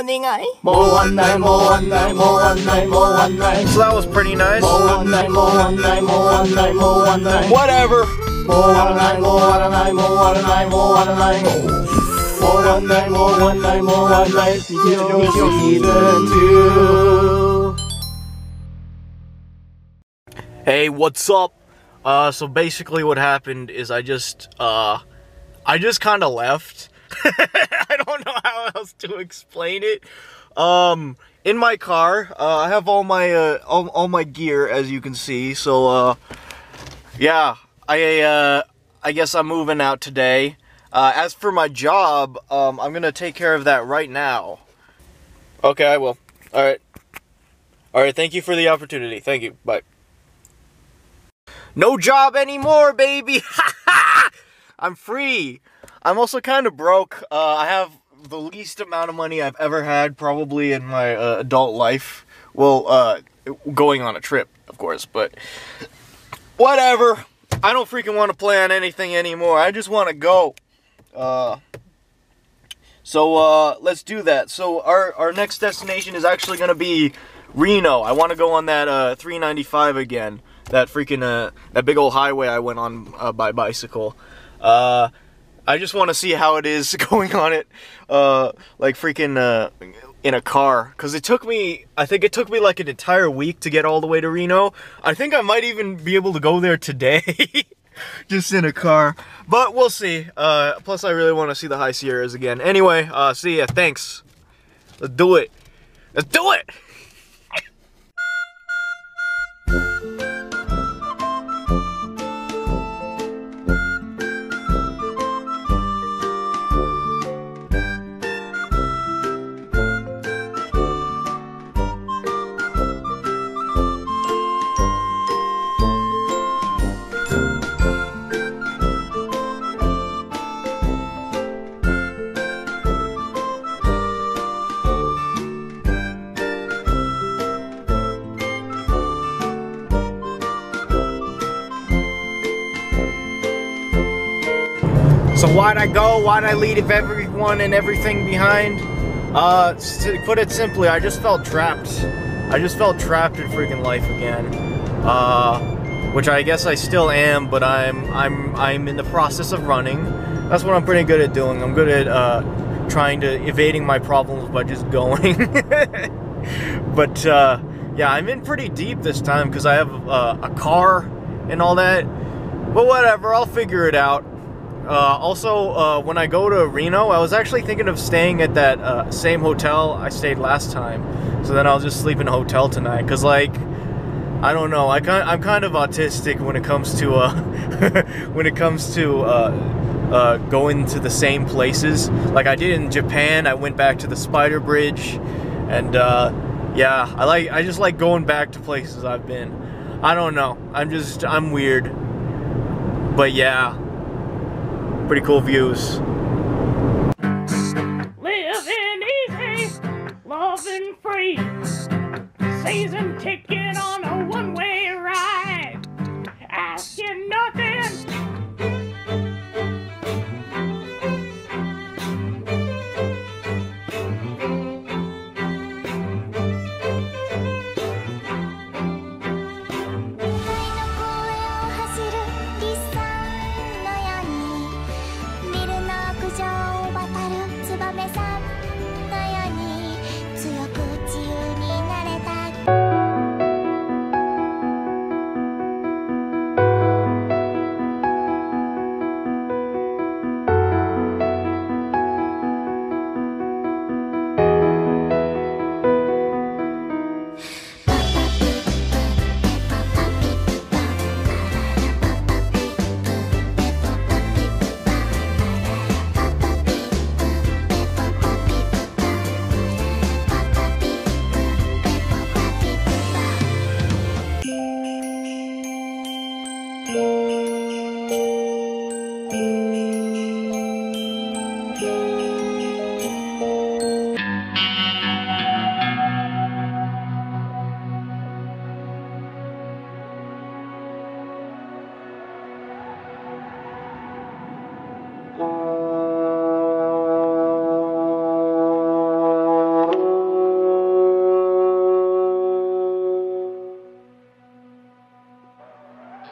morning eh? eye. Moanai, moanai, moanai, moanai. So that was pretty nice. Moanai, moanai, moanai, moanai. Whatever. Moanai, moanai, moanai, moanai. Moanai, moanai, moanai, season two. Hey, what's up? Uh, so basically what happened is I just, uh, I just kind of left. else to explain it. Um, in my car, uh, I have all my, uh, all, all my gear, as you can see. So, uh, yeah, I, uh, I guess I'm moving out today. Uh, as for my job, um, I'm gonna take care of that right now. Okay, I will. Alright. Alright, thank you for the opportunity. Thank you. Bye. No job anymore, baby! I'm free! I'm also kind of broke. Uh, I have the least amount of money I've ever had, probably in my uh, adult life. Well, uh, going on a trip, of course, but whatever. I don't freaking want to plan anything anymore. I just want to go. Uh, so uh, let's do that. So our our next destination is actually gonna be Reno. I want to go on that uh, 395 again. That freaking uh, that big old highway I went on uh, by bicycle. Uh, I just want to see how it is going on it, uh, like freaking uh, in a car. Cause it took me, I think it took me like an entire week to get all the way to Reno. I think I might even be able to go there today. just in a car. But we'll see. Uh, plus, I really want to see the High Sierras again. Anyway, uh, see ya. Thanks. Let's do it. Let's do it. So why'd I go? Why'd I leave if everyone and everything behind? Uh, to put it simply, I just felt trapped. I just felt trapped in freaking life again. Uh, which I guess I still am, but I'm I'm I'm in the process of running. That's what I'm pretty good at doing. I'm good at uh, trying to evading my problems by just going. but uh, yeah, I'm in pretty deep this time because I have uh, a car and all that. But whatever, I'll figure it out. Uh, also, uh, when I go to Reno, I was actually thinking of staying at that uh, same hotel I stayed last time. So then I'll just sleep in a hotel tonight. Cause like, I don't know, I kind, I'm kind of autistic when it comes to uh, when it comes to uh, uh, going to the same places. Like I did in Japan, I went back to the Spider Bridge, and uh, yeah, I like I just like going back to places I've been. I don't know, I'm just I'm weird, but yeah pretty cool views.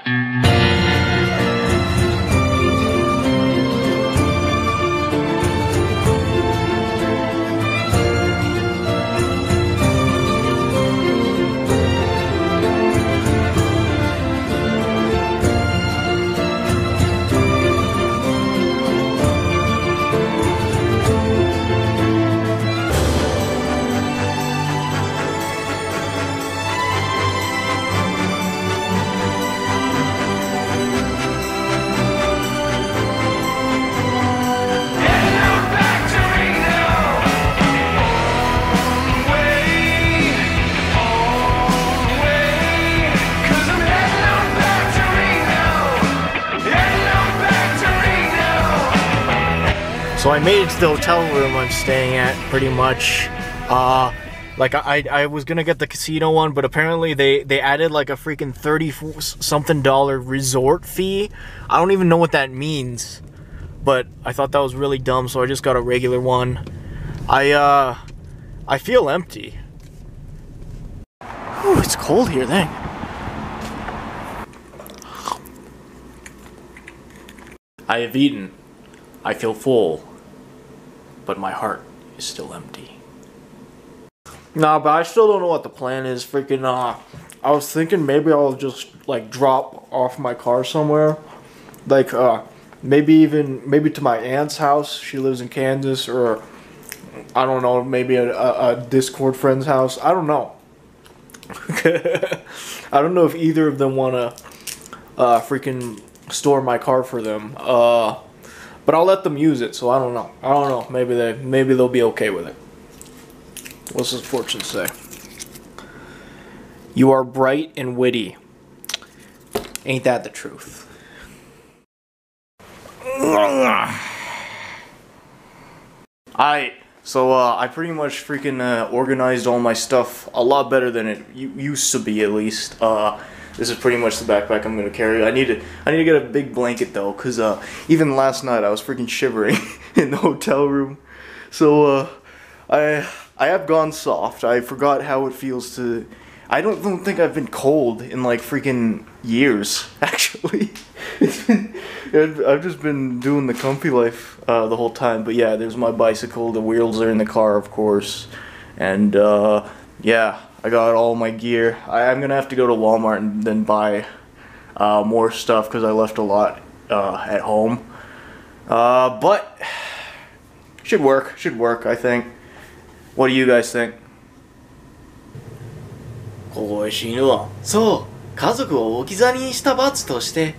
Música So I made it to the hotel room I'm staying at pretty much. Uh, like I, I was gonna get the casino one, but apparently they they added like a freaking thirty something dollar resort fee. I don't even know what that means, but I thought that was really dumb, so I just got a regular one. I uh, I feel empty. Ooh, it's cold here, then. I have eaten. I feel full. But my heart is still empty. Nah, but I still don't know what the plan is. Freaking, uh, I was thinking maybe I'll just, like, drop off my car somewhere. Like, uh, maybe even, maybe to my aunt's house. She lives in Kansas, or, I don't know, maybe a, a, a Discord friend's house. I don't know. I don't know if either of them want to, uh, freaking store my car for them. Uh, but I'll let them use it, so I don't know. I don't know. Maybe they, maybe they'll be okay with it. What's his fortune say? You are bright and witty. Ain't that the truth? I so uh, I pretty much freaking uh, organized all my stuff a lot better than it used to be at least. Uh, this is pretty much the backpack I'm gonna carry. I need to I need to get a big blanket though, cause uh, even last night I was freaking shivering in the hotel room. So uh, I I have gone soft. I forgot how it feels to. I don't, don't think I've been cold in like freaking years. Actually, been. I've just been doing the comfy life uh, the whole time. But yeah, there's my bicycle. The wheels are in the car, of course, and uh, yeah, I got all my gear. I, am gonna have to go to Walmart and then buy uh, more stuff because I left a lot uh, at home. Uh, but should work. Should work. I think. What do you guys think? こう死ぬはそう家族を置き去りにした罰として